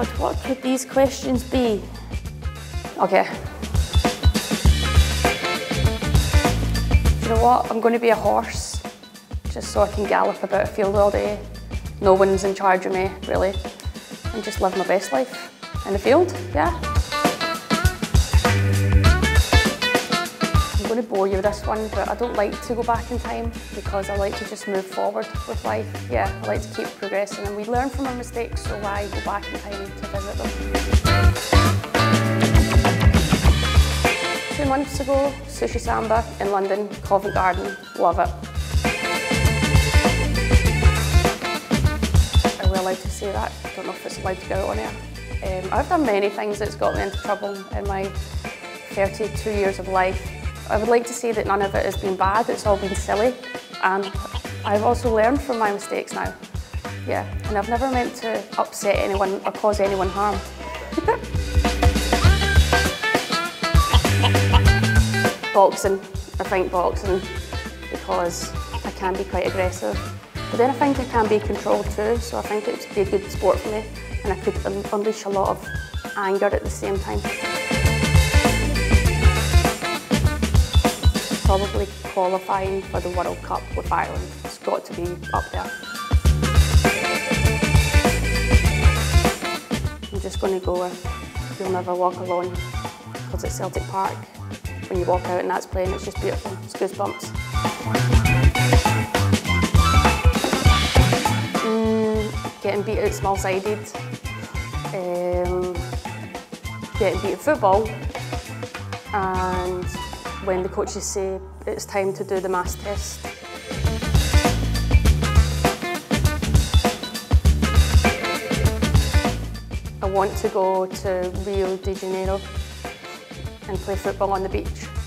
God, what could these questions be? Okay. You know what? I'm going to be a horse, just so I can gallop about a field all day. No one's in charge of me, really. And just live my best life in the field, yeah. Bore you with this one, but I don't like to go back in time because I like to just move forward with life. Yeah, I like to keep progressing and we learn from our mistakes, so why go back in time to visit them? Two months ago, Sushi Samba in London, Covent Garden, love it. Are we allowed to say that? I don't know if it's allowed to go on air. Um, I've done many things that's got me into trouble in my 32 years of life. I would like to say that none of it has been bad, it's all been silly. And I've also learned from my mistakes now. Yeah, and I've never meant to upset anyone or cause anyone harm. boxing, I think boxing because I can be quite aggressive. But then I think I can be controlled too, so I think it'd be a good sport for me and I could unleash a lot of anger at the same time. Probably qualifying for the World Cup with Ireland. It's got to be up there. I'm just going to go with You'll Never Walk Alone because it's Celtic Park. When you walk out and that's playing, it's just beautiful. It's goosebumps. Mm, getting beat out small-sided. Um, getting beat at football. And when the coaches say it's time to do the mass test. I want to go to Rio de Janeiro and play football on the beach.